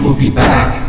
will be back.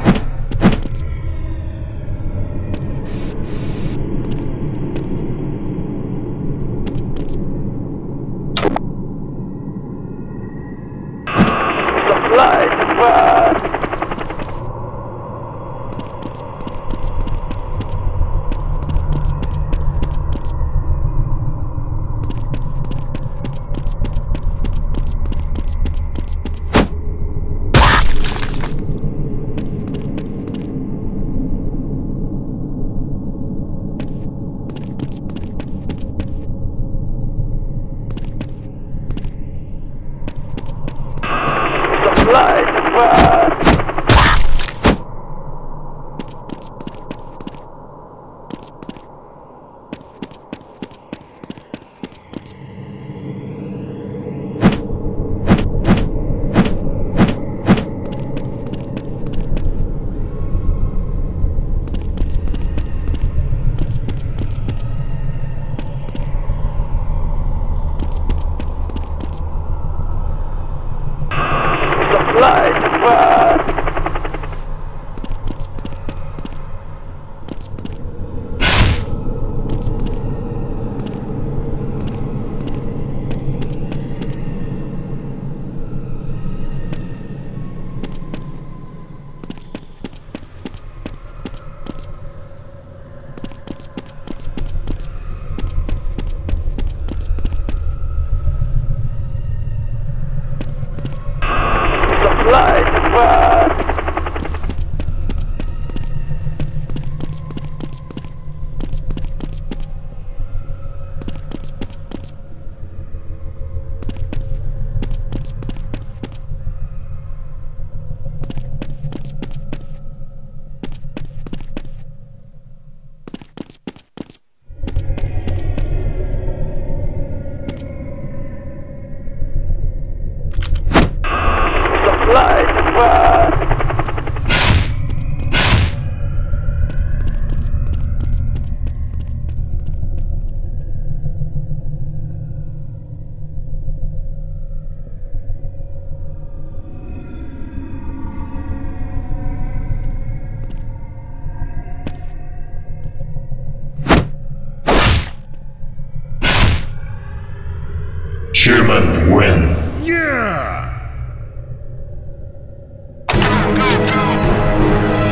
Chairman win. Yeah!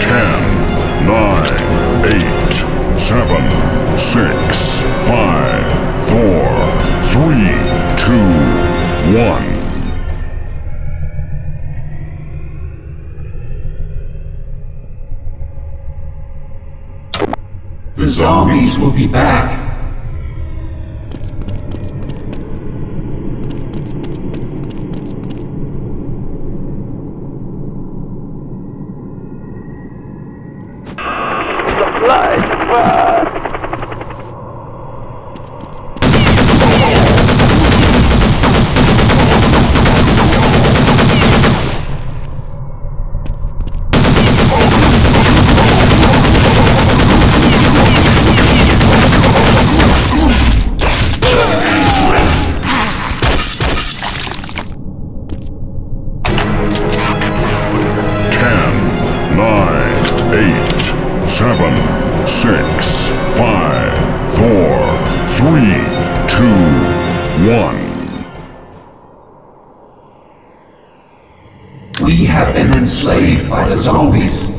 Ten, nine, eight, seven, six, five, four, three, two, one. The zombies will be back. By the zombies.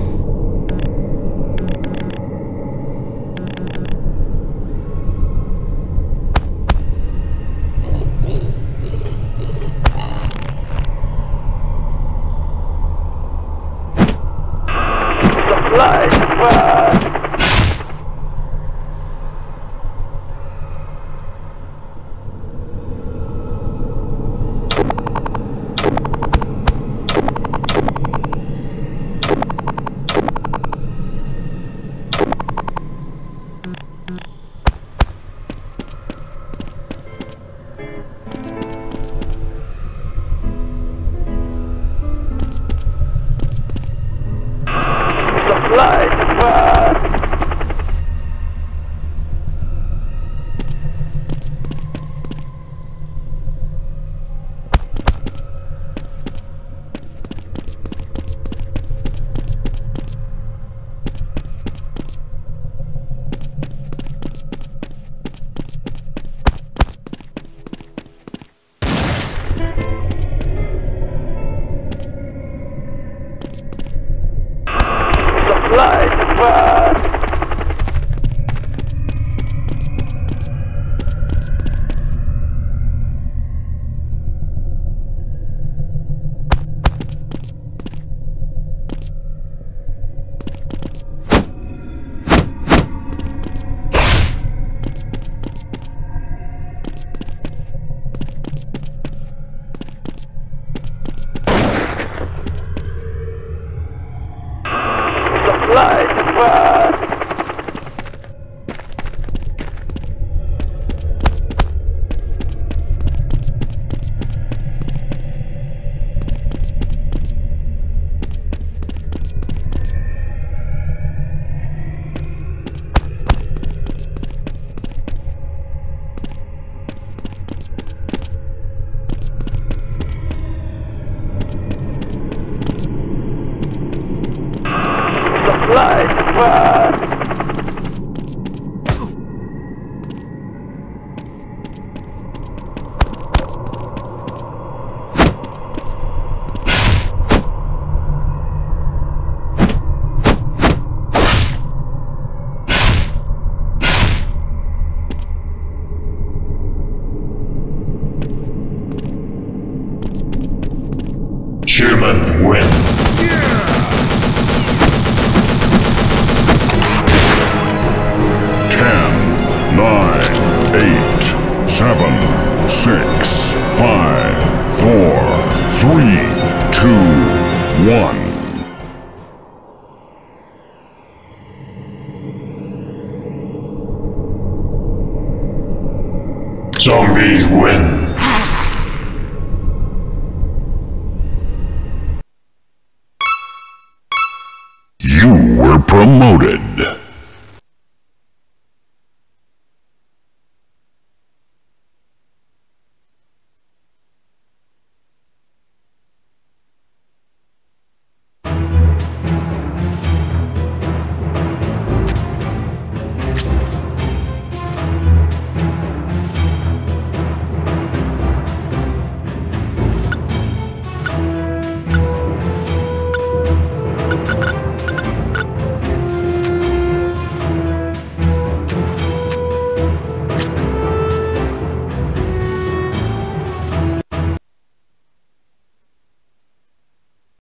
Chairman